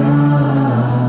God.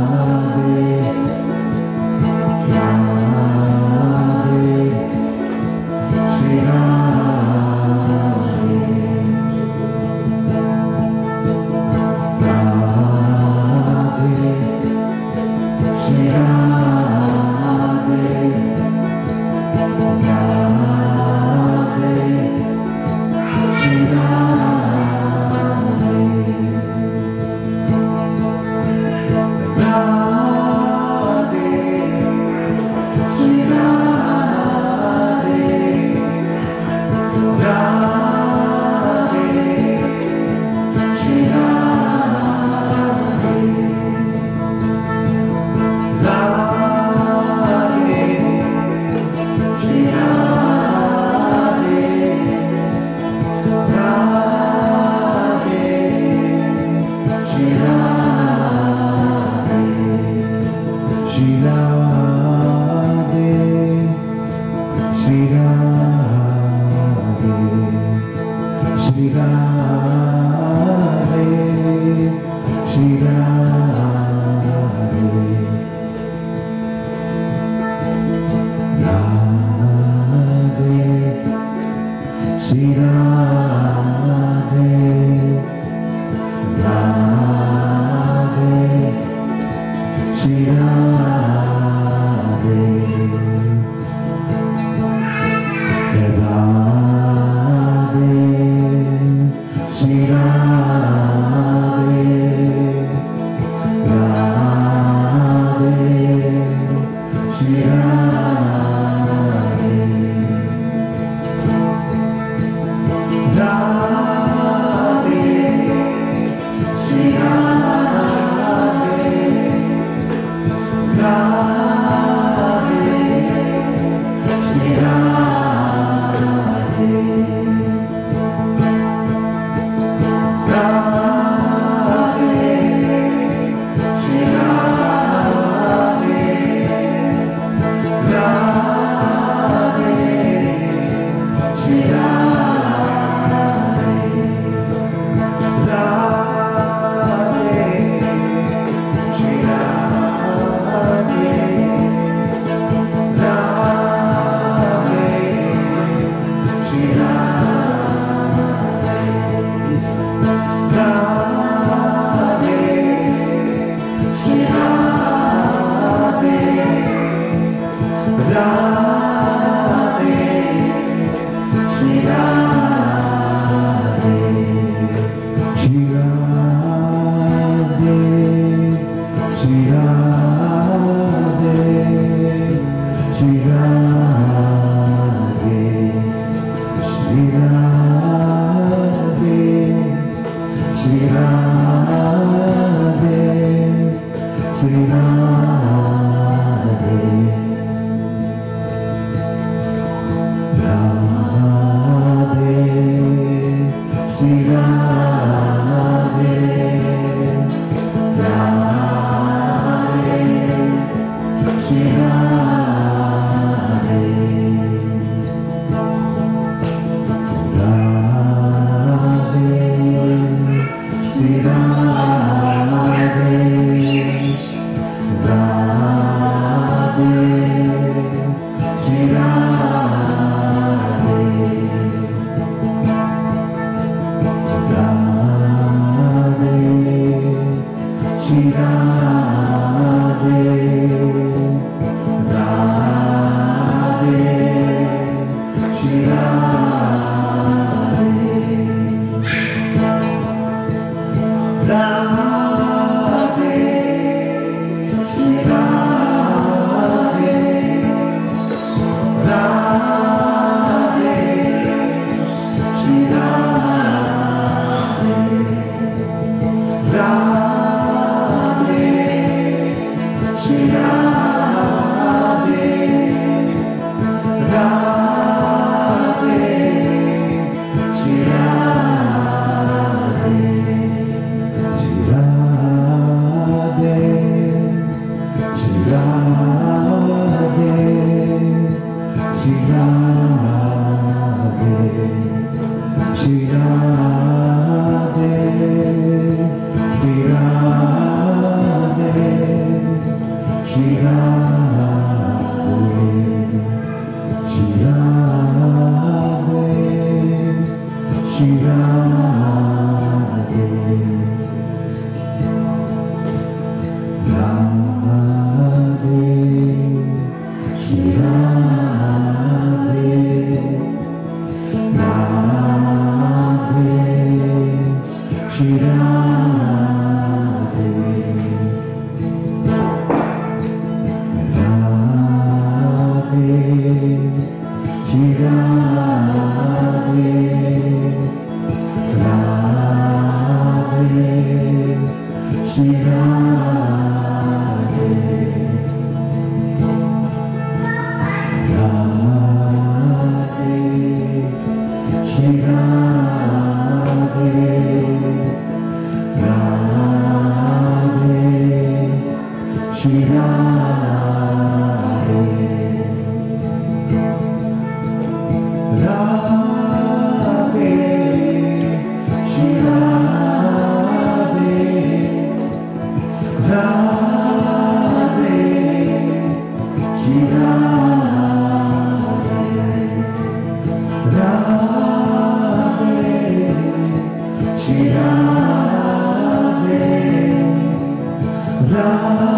Shira Shirave, love.